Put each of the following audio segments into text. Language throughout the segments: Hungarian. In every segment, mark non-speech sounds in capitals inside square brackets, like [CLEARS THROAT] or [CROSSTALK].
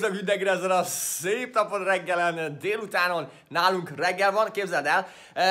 Üdvözlök mindenkire ezen a szép napon, reggelen, délutánon. Nálunk reggel van, képzeld el.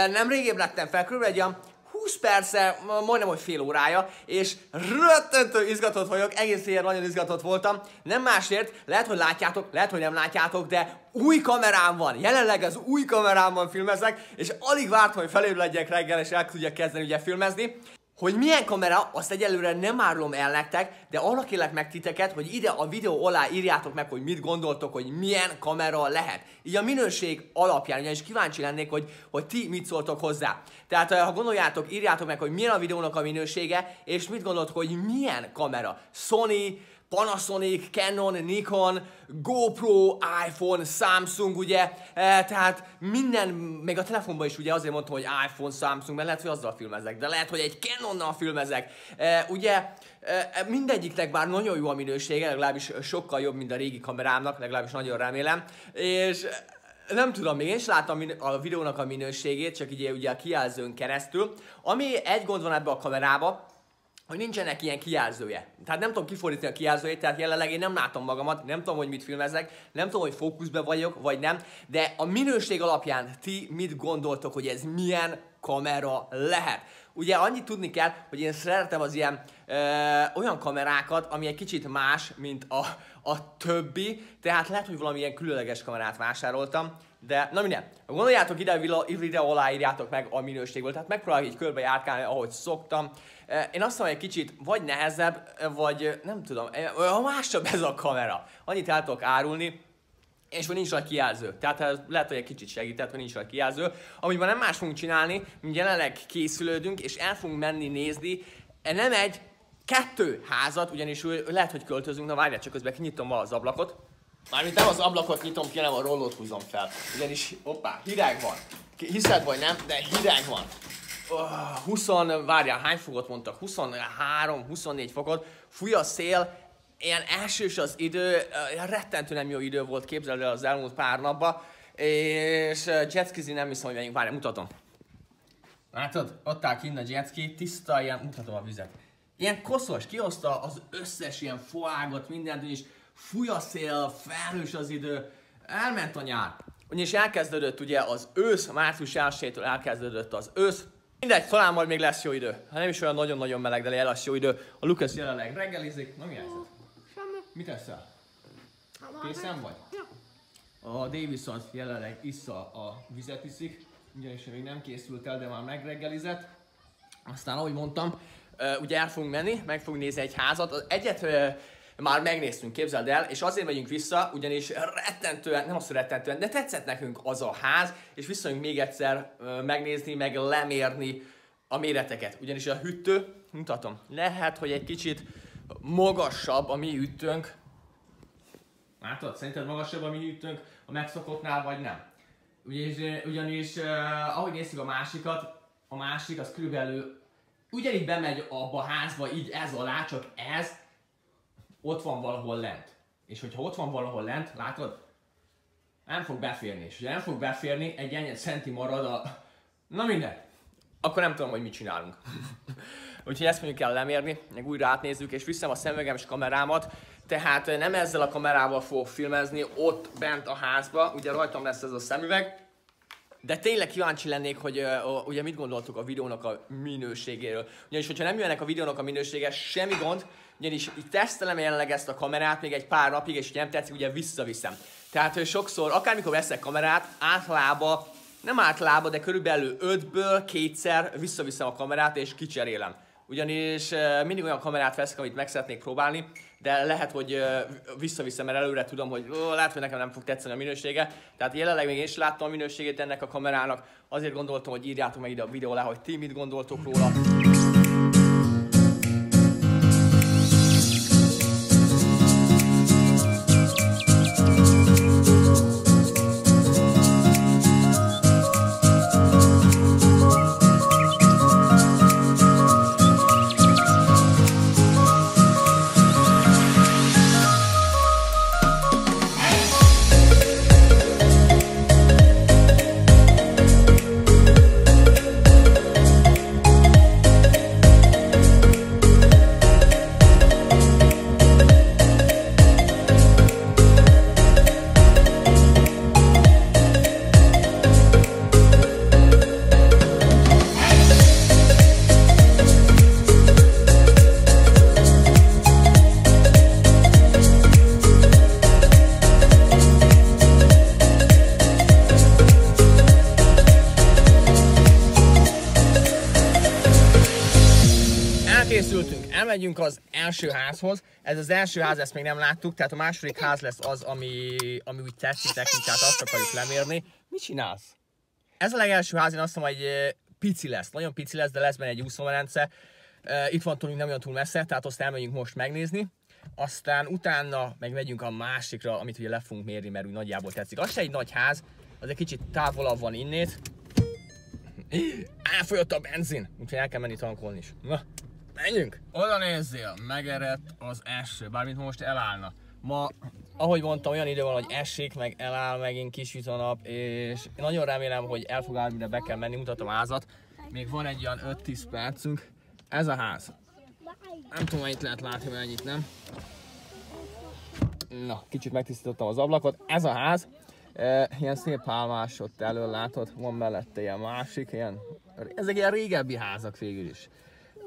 Nem régébb lettem fel, kb. egy olyan 20 perce, majdnem, hogy fél órája, és röttentő izgatott vagyok, egész éjjel nagyon izgatott voltam. Nem másért, lehet, hogy látjátok, lehet, hogy nem látjátok, de új kamerám van. Jelenleg az új kamerámmal filmezek, és alig vártam, hogy felébredjek reggel, és el tudjak kezdeni ugye filmezni. Hogy milyen kamera, azt egyelőre nem árulom el nektek, de arra kérlek meg titeket, hogy ide a videó alá írjátok meg, hogy mit gondoltok, hogy milyen kamera lehet. Így a minőség alapján, ugyanis kíváncsi lennék, hogy, hogy ti mit szóltok hozzá. Tehát ha gondoljátok, írjátok meg, hogy milyen a videónak a minősége, és mit gondoltok, hogy milyen kamera. Sony, Panasonic, Canon, Nikon, GoPro, iPhone, Samsung, ugye, e, tehát minden, még a telefonban is ugye azért mondtam, hogy iPhone, Samsung, mert lehet, hogy azzal filmezek, de lehet, hogy egy Canonnal filmezek, e, ugye, e, mindegyiknek bár nagyon jó a minősége, legalábbis sokkal jobb, mint a régi kamerámnak, legalábbis nagyon remélem, és nem tudom, még én is láttam a videónak a minőségét, csak így ugye a kijelzőn keresztül. Ami egy gond van ebbe a kamerába, hogy nincsenek ilyen kijelzője. Tehát nem tudom kifordítani a kijelzőjét, tehát jelenleg én nem látom magamat, nem tudom, hogy mit filmezek, nem tudom, hogy fókuszban vagyok, vagy nem, de a minőség alapján ti mit gondoltok, hogy ez milyen kamera lehet? Ugye annyit tudni kell, hogy én szeretem az ilyen ö, olyan kamerákat, ami egy kicsit más, mint a, a többi, tehát lehet, hogy valamilyen különleges kamerát vásároltam, de na minden, gondoljátok ide a videó alá írjátok meg a minőségből, tehát megpróbálok így körbe járkálni, ahogy szoktam. Én azt mondom, egy kicsit vagy nehezebb, vagy nem tudom, a másabb ez a kamera. Annyit el tudok árulni, és hogy nincs rajta kijelző. Tehát lehet, hogy egy kicsit segített, hogy nincs rajta kijelző. Amiben nem más fogunk csinálni, mint jelenleg készülődünk, és el fogunk menni nézni, nem egy, kettő házat, ugyanis lehet, hogy költözünk, na várjál, csak közben kinyitom az ablakot. Mármint nem az ablakot nyitom ki, hanem a rollót húzom fel. Ugyanis, hoppá, hideg van. Hiszed vagy nem, de hideg van. 20, várjál, hány fokot mondtak? 23, 24 fokot. Fúj a szél, ilyen elsős az idő, rettentő nem jó idő volt, képzeld el az elmúlt pár napban. És jetskizi nem hiszem, hogy menjünk, várjál, mutatom. Látod? Ott áll kint a jetski, tiszta, ilyen, mutatom a vizet. Ilyen koszos, kihozta az összes ilyen foágot, mindent, és fúj a szél, felhős az idő, elment a nyár. Ugyanis elkezdődött ugye az ősz, március 1 elkezdődött az ősz, Mindegy, talán majd még lesz jó idő. Hát nem is olyan nagyon-nagyon meleg, de lesz jó idő. A Lucas jelenleg reggelizik. Na mi helyzet? Semmi. Mit eszel? Hát Készen vagy? Ja. A Davis az jelenleg issza a vizet iszik, ugyanis még nem készült el, de már megreggelizett. Aztán, ahogy mondtam, ugye el fogunk menni, meg fogunk nézni egy házat. Az egyet már megnéztünk, képzeld el, és azért megyünk vissza, ugyanis rettentően, nem azt rettentően, de tetszett nekünk az a ház, és visszajunk még egyszer megnézni, meg lemérni a méreteket. Ugyanis a hűtő, mutatom, lehet, hogy egy kicsit magasabb a mi hűtőnk. Látod, szerinted magasabb a mi hűtőnk a megszokottnál, vagy nem? Ugyanis, ugyanis ahogy nézzük a másikat, a másik az körülbelül ugyanígy bemegy abba a házba, így ez alá, csak ez ott van valahol lent. És hogyha ott van valahol lent, látod, nem fog beférni. És hogyha nem fog beférni, egy ennyi szenti marad a... Na minden. Akkor nem tudom, hogy mit csinálunk. [LAUGHS] Úgyhogy ezt mondjuk kell lemérni, meg újra átnézzük, és visszam a szemüvegemes kamerámat, tehát nem ezzel a kamerával fogok filmezni, ott bent a házba, ugye rajtam lesz ez a szemüveg, de tényleg kíváncsi lennék, hogy uh, ugye mit gondoltuk a videónak a minőségéről. Ugyanis, hogyha nem jönnek a videónak a minősége, semmi gond, ugyanis így tesztelem jelenleg ezt a kamerát még egy pár napig, és ugye nem tetszik, ugye visszaviszem. Tehát hogy sokszor, akármikor veszek kamerát, általában, nem általában, de körülbelül ötből kétszer visszaviszem a kamerát, és kicserélem. Ugyanis mindig olyan kamerát veszek, amit meg szeretnék próbálni, de lehet, hogy visszaviszem, mert előre tudom, hogy ó, lehet, hogy nekem nem fog tetszeni a minősége. Tehát jelenleg még én is láttam a minőségét ennek a kamerának, azért gondoltam, hogy írjátok meg ide a videó alá, hogy ti mit gondoltok róla. Elmegyünk az első házhoz. Ez az első ház, ezt még nem láttuk, tehát a második ház lesz az, ami, ami úgy tetszik nekünk, tehát azt akarjuk lemérni. Mit csinálsz? Ez a legelső ház, én azt mondom, hogy eh, pici lesz, nagyon pici lesz, de lesz benne egy úszómerence. Eh, Itt van tőlünk nem olyan túl messze, tehát azt elmegyünk most megnézni. Aztán utána meg megyünk a másikra, amit ugye le fogunk mérni, mert úgy nagyjából tetszik. Az se egy nagy ház, az egy kicsit távolabb van innét. Elfogyott a benzin, úgyhogy el kell menni tankolni is. Na, menjünk! Oda nézzél, megerett az eső, bármint most elállna. Ma, ahogy mondtam, olyan idő van, hogy esik, meg eláll megint kisüt a nap, és én nagyon remélem, hogy el fog állni, de be kell menni, mutatom a házat. Még van egy olyan 5-10 percünk. Ez a ház. Nem tudom, mennyit lehet látni, mennyit nem. Na, kicsit megtisztítottam az ablakot. Ez a ház, e, ilyen szép pálmás ott elől látod, van mellette ilyen másik, ilyen, ezek ilyen régebbi házak végül is.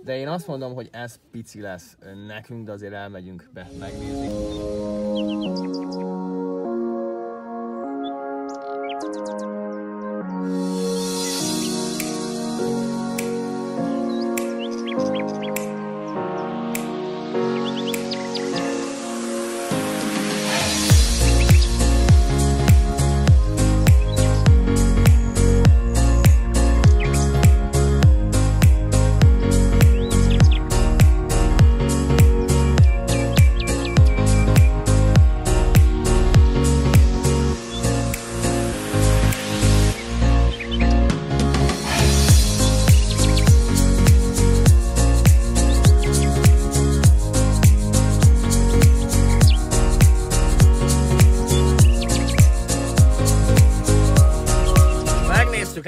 De én azt mondom, hogy ez pici lesz nekünk, de azért elmegyünk be megnézni.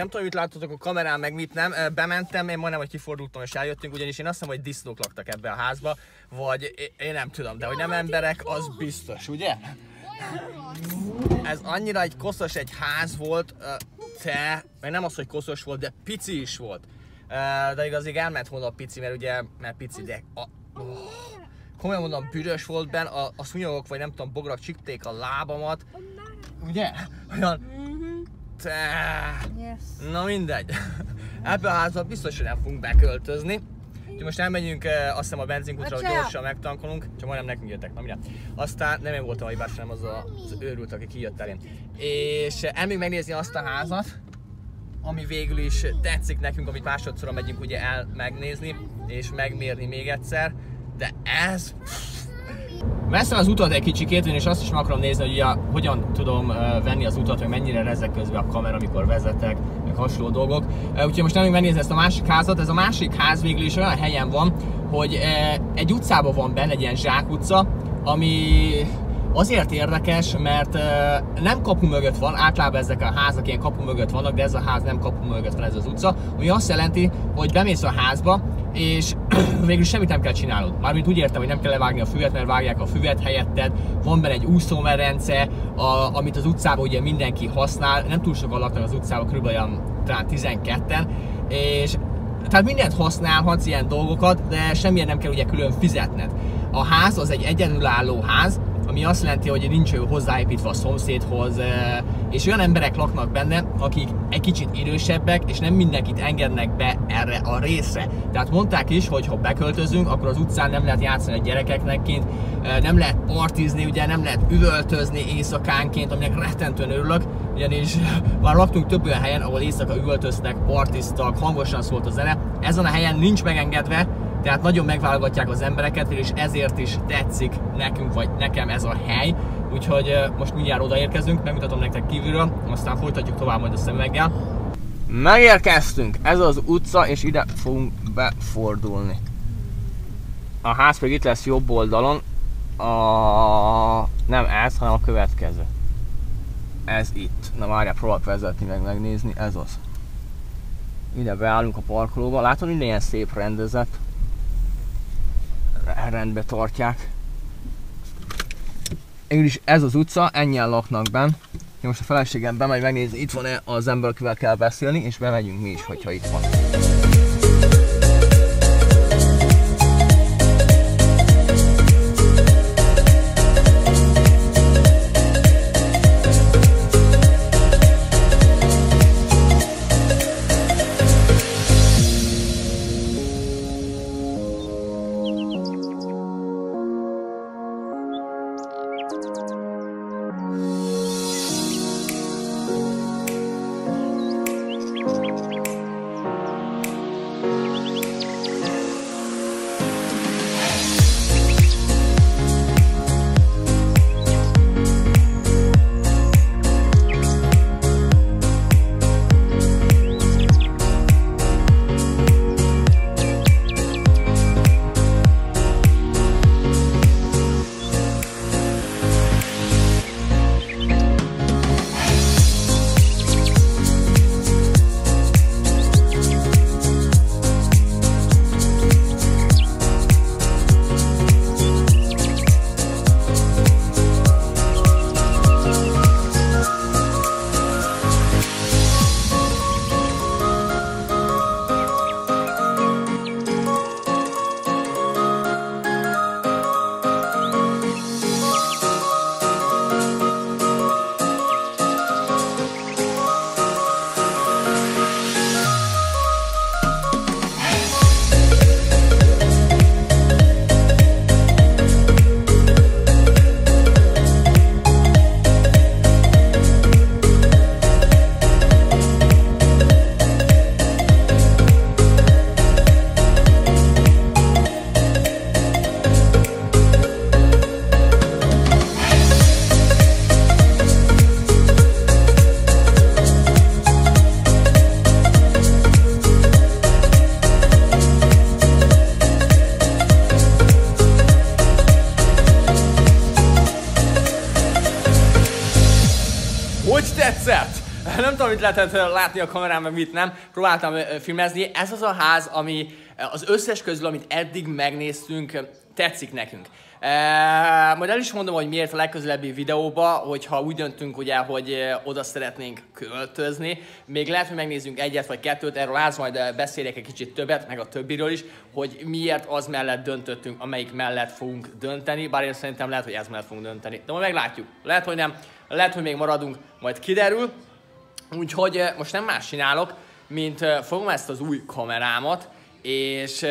Nem tudom, mit láttatok a kamerán, meg mit nem. Bementem, én majdnem, hogy kifordultam és eljöttünk, ugyanis én azt hiszem, hogy disznók laktak ebbe a házba, vagy én nem tudom, de hogy nem emberek, az biztos, ugye? Ez annyira egy koszos egy ház volt, te, meg nem az, hogy koszos volt, de pici is volt. De igazig elment volna a pici, mert ugye, mert pici, de a, oh, komolyan mondom, büdös volt benne, a, a szúnyogok, vagy nem tudom, bograk csipték a lábamat, ugye? Olyan. Yes. Na mindegy. [LAUGHS] Ebbe a házba biztos, hogy nem fogunk beköltözni. Úgyhogy most elmegyünk, eh, azt hiszem a benzinkútra, hogy gyorsan megtankolunk, csak majdnem nekünk jöttek, na minden. Aztán nem én voltam a hibás, hanem az a, az őrült, aki kijött elém. És eh, elmegyünk megnézni azt a házat, ami végül is tetszik nekünk, amit másodszor megyünk ugye el megnézni, és megmérni még egyszer. De ez... Veszem az utat egy kicsikét, és azt is meg akarom nézni, hogy ugye, hogyan tudom venni az utat, hogy mennyire rezek közben a kamera, amikor vezetek, meg hasonló dolgok. Úgyhogy most nem megnézni ezt a másik házat. Ez a másik ház végül is olyan helyen van, hogy egy utcában van benne, egy ilyen zsákutca, ami azért érdekes, mert nem kapu mögött van, általában ezek a házak ilyen kapu mögött vannak, de ez a ház nem kapu mögött van ez az utca, ami azt jelenti, hogy bemész a házba, és [CLEARS THROAT] végül semmit nem kell csinálnod. Mármint úgy értem, hogy nem kell levágni a füvet, mert vágják a füvet helyetted, van benne egy úszómerence, a, amit az utcában ugye mindenki használ, nem túl sokan laknak az utcában, kb. olyan talán 12-en, és tehát mindent használhatsz, ilyen dolgokat, de semmilyen nem kell ugye külön fizetned. A ház az egy egyedülálló ház, ami azt jelenti, hogy nincs ő hozzáépítve a szomszédhoz, és olyan emberek laknak benne, akik egy kicsit idősebbek, és nem mindenkit engednek be erre a részre. Tehát mondták is, hogy ha beköltözünk, akkor az utcán nem lehet játszani a gyerekeknek kint, nem lehet partizni, ugye nem lehet üvöltözni éjszakánként, aminek rettentően örülök, ugyanis [LAUGHS] már laktunk több olyan helyen, ahol éjszaka üvöltöztek, partiztak, hangosan szólt a zene. Ezen a helyen nincs megengedve, tehát nagyon megválogatják az embereket, és ezért is tetszik nekünk, vagy nekem ez a hely. Úgyhogy most mindjárt odaérkezünk, megmutatom nektek kívülről, aztán folytatjuk tovább majd a szemüveggel. Megérkeztünk, ez az utca, és ide fogunk befordulni. A ház pedig itt lesz jobb oldalon, a... nem ez, hanem a következő. Ez itt. Na várjál, próbálok vezetni, meg megnézni, ez az. Ide beállunk a parkolóba, látod, minden ilyen szép rendezett. Rendbe tartják. Mégis ez az utca, ennyien laknak benn. Én most a feleségem bemegy megnézni, itt van-e az ember, akivel kell beszélni, és bemegyünk mi is, hogyha itt van. Tudom, mit lehetett látni a kamerán, meg mit nem. Próbáltam filmezni. Ez az a ház, ami az összes közül, amit eddig megnéztünk, tetszik nekünk. E, majd el is mondom, hogy miért a legközelebbi videóba, hogyha úgy döntünk, ugye, hogy oda szeretnénk költözni. Még lehet, hogy megnézzünk egyet vagy kettőt, erről az majd beszélek egy kicsit többet, meg a többiről is, hogy miért az mellett döntöttünk, amelyik mellett fogunk dönteni, bár én szerintem lehet, hogy ez mellett fogunk dönteni. De majd meglátjuk. Lehet, hogy nem, lehet, hogy még maradunk, majd kiderül. Úgyhogy most nem más csinálok, mint fogom ezt az új kamerámat, és uh,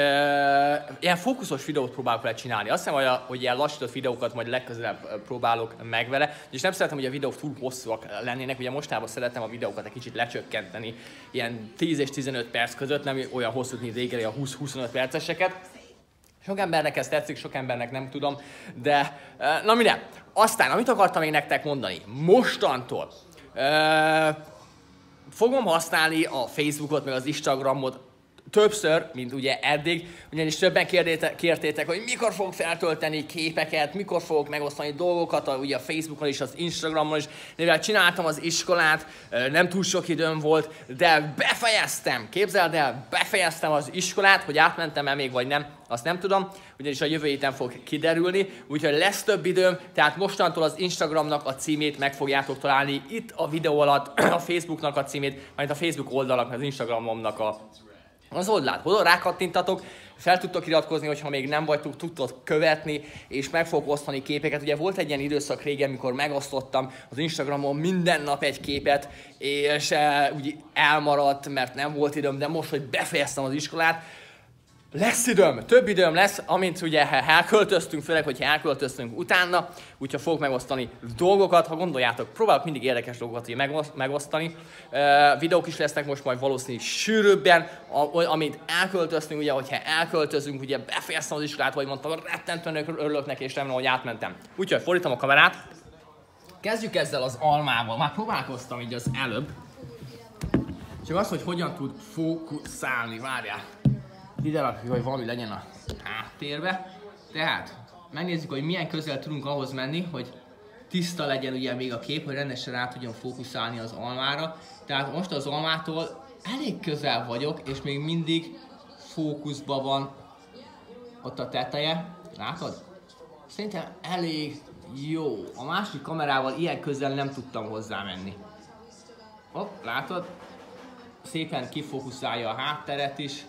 ilyen fókuszos videót próbálok vele csinálni. Azt hiszem, hogy, a, hogy ilyen lassított videókat majd legközelebb próbálok meg vele, és nem szeretem, hogy a videók túl hosszúak lennének, ugye mostában szeretem a videókat egy kicsit lecsökkenteni, ilyen 10 és 15 perc között, nem olyan hosszú, mint régen, a 20-25 perceseket. Sok embernek ez tetszik, sok embernek nem tudom, de na minden. Aztán, amit akartam még nektek mondani, mostantól uh, fogom használni a Facebookot, meg az Instagramot többször, mint ugye eddig, ugyanis többen kérdéte, kértétek, hogy mikor fogok feltölteni képeket, mikor fogok megosztani dolgokat, a, ugye a Facebookon is, az Instagramon is, mivel csináltam az iskolát, nem túl sok időm volt, de befejeztem, képzeld el, befejeztem az iskolát, hogy átmentem-e még vagy nem, azt nem tudom, ugyanis a jövő héten fog kiderülni, úgyhogy lesz több időm, tehát mostantól az Instagramnak a címét meg fogjátok találni itt a videó alatt, [CLEARS THROAT] a Facebooknak a címét, majd a Facebook oldalak, az Instagramomnak a az oldalát. Hol rákattintatok, fel tudtok iratkozni, hogyha még nem vagytok, tudtok követni, és meg fogok osztani képeket. Ugye volt egy ilyen időszak régen, mikor megosztottam az Instagramon minden nap egy képet, és e, úgy elmaradt, mert nem volt időm, de most, hogy befejeztem az iskolát, lesz időm, több időm lesz, amint ugye elköltöztünk, főleg, hogyha elköltöztünk utána, úgyhogy fogok megosztani dolgokat, ha gondoljátok, próbálok mindig érdekes dolgokat ugye megosztani. Uh, videók is lesznek most majd valószínűleg sűrűbben, amint elköltöztünk, ugye, hogyha elköltözünk, ugye befejeztem az iskolát, vagy mondtam, rettentően örülök neki, és remélem, hogy átmentem. Úgyhogy fordítom a kamerát. Kezdjük ezzel az almával. Már próbálkoztam így az előbb. Csak az, hogy hogyan tud fókuszálni, várjál ide rakjuk, hogy valami legyen a háttérbe. Tehát megnézzük, hogy milyen közel tudunk ahhoz menni, hogy tiszta legyen ugye még a kép, hogy rendesen rá tudjon fókuszálni az almára. Tehát most az almától elég közel vagyok, és még mindig fókuszban van ott a teteje. Látod? Szerintem elég jó. A másik kamerával ilyen közel nem tudtam hozzá menni. Hopp, látod? Szépen kifókuszálja a hátteret is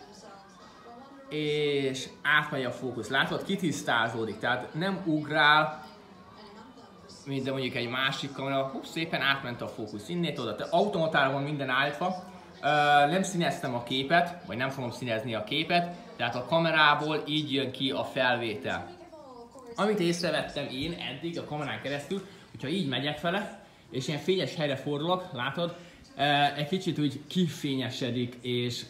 és átmegy a fókusz. Látod, kitisztázódik, tehát nem ugrál, mint mondjuk egy másik kamera, hú, szépen átment a fókusz. Innét oda, te automatára van minden állítva, uh, nem színeztem a képet, vagy nem fogom színezni a képet, tehát a kamerából így jön ki a felvétel. Amit észrevettem én eddig a kamerán keresztül, hogyha így megyek fele, és ilyen fényes helyre fordulok, látod, egy kicsit úgy kifényesedik, és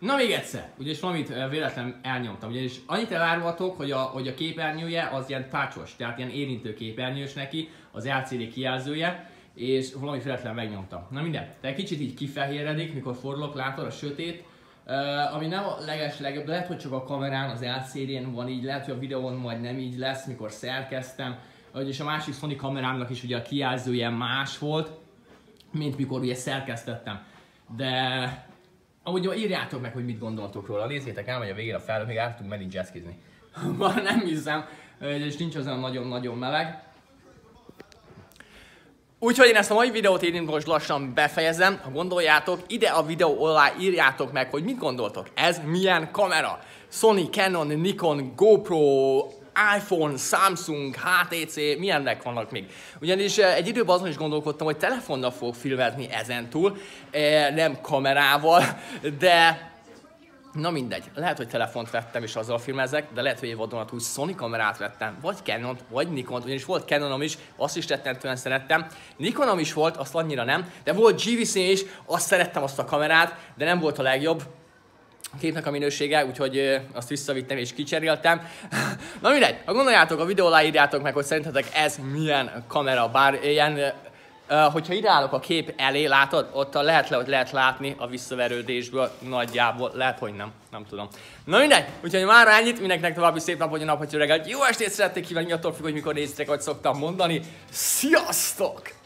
Na még egyszer, ugyanis valamit véletlen elnyomtam, ugyanis annyit elárulhatok, hogy a, hogy a képernyője az ilyen tácsos, tehát ilyen érintő képernyős neki, az LCD kijelzője, és valami véletlen megnyomtam. Na minden, de kicsit így kifehéredik, mikor fordulok, látod a sötét, Uh, ami nem a leges legjobb, lehet, hogy csak a kamerán, az LCD-n van így, lehet, hogy a videón majd nem így lesz, mikor szerkeztem, és a másik Sony kamerámnak is ugye a kijelzője más volt, mint mikor ugye szerkesztettem. De Amúgy írjátok meg, hogy mit gondoltok róla. Nézzétek el, hogy a végén a fel, még el tudunk menni jazzkizni. [LAUGHS] nem hiszem, és nincs az olyan nagyon-nagyon meleg. Úgyhogy én ezt a mai videót én most lassan befejezem. Ha gondoljátok, ide a videó alá írjátok meg, hogy mit gondoltok. Ez milyen kamera? Sony, Canon, Nikon, GoPro, iPhone, Samsung, HTC, milyennek vannak még. Ugyanis eh, egy időben azon is gondolkodtam, hogy telefonnal fogok filmezni ezentúl, eh, nem kamerával, de Na mindegy, lehet, hogy telefont vettem és azzal filmezek, de lehet, hogy évadonatúl Sony kamerát vettem, vagy canon vagy Nikon, ugyanis volt Canonom is, azt is rettentően szerettem. Nikonom is volt, azt annyira nem, de volt GVC is, azt szerettem azt a kamerát, de nem volt a legjobb, képnek a minősége, úgyhogy azt visszavittem és kicseréltem. [LAUGHS] Na mindegy, ha gondoljátok, a videó alá írjátok meg, hogy szerintetek ez milyen kamera, bár ilyen hogyha ide állok a kép elé, látod, ott a lehet, hogy lehet látni a visszaverődésből nagyjából, lehet, hogy nem, nem tudom. Na mindegy, úgyhogy már ennyit, mindenkinek további szép nap, hogy a nap, hogy reggel. Jó estét szeretnék kívánni, attól függ, hogy mikor néztek, hogy szoktam mondani. Sziasztok!